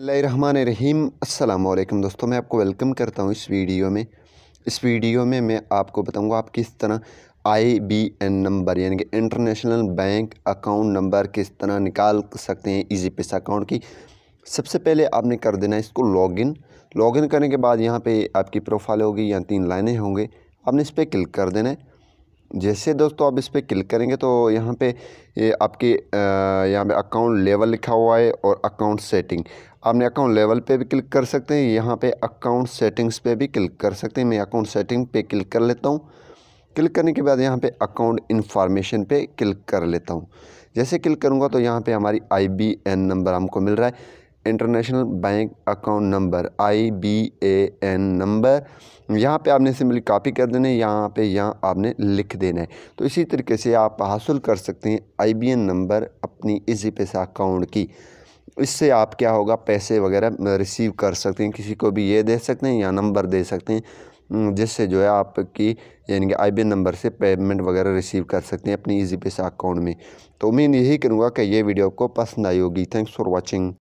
रहीम अस्सलाम दोस्तों, मैं आपको वेलकम करता हूँ इस वीडियो में। इस वीडियो में मैं आपको बताऊँगा आप किस तरह आई बी एन नंबर, यानी कि इंटरनेशनल बैंक अकाउंट नंबर किस तरह निकाल सकते हैं इजी पैसा अकाउंट की। सबसे पहले आपने कर देना है इसको लॉगिन। लॉगिन करने के बाद यहाँ पे आपकी प्रोफ़ाइल होगी या तीन लाइनें होंगे। आपने इस पर क्लिक कर देना है। जैसे दोस्तों आप इस पर क्लिक करेंगे तो यहाँ पे ये आपके यहाँ पे अकाउंट लेवल लिखा हुआ है और अकाउंट सेटिंग। आपने अकाउंट लेवल पे भी क्लिक कर सकते हैं, यहाँ पे अकाउंट सेटिंग्स पे भी क्लिक कर सकते हैं। मैं अकाउंट सेटिंग पे क्लिक कर लेता हूँ। क्लिक करने के बाद यहाँ पे अकाउंट इन्फॉर्मेशन पे क्लिक कर लेता हूँ। जैसे क्लिक करूँगा तो यहाँ पे हमारी आई बी एन नंबर हमको मिल रहा है। International bank account number I B N number यहाँ पे आपने सिंपली कॉपी कर देना है, यहाँ पे यहाँ आपने लिख देना है। तो इसी तरीके से आप हासिल कर सकते हैं आई बी एन नंबर अपनी इजी पैसा अकाउंट की। इससे आप क्या होगा, पैसे वगैरह रिसीव कर सकते हैं, किसी को भी ये दे सकते हैं या नंबर दे सकते हैं जिससे जो है आपकी, यानी कि आई बी एन नंबर से पेमेंट वगैरह रिसीव कर सकते हैं अपनी ईजी पैसा अकाउंट में। तो उम्मीद यही करूँगा कि ये वीडियो आपको पसंद आई होगी। Thanks for watching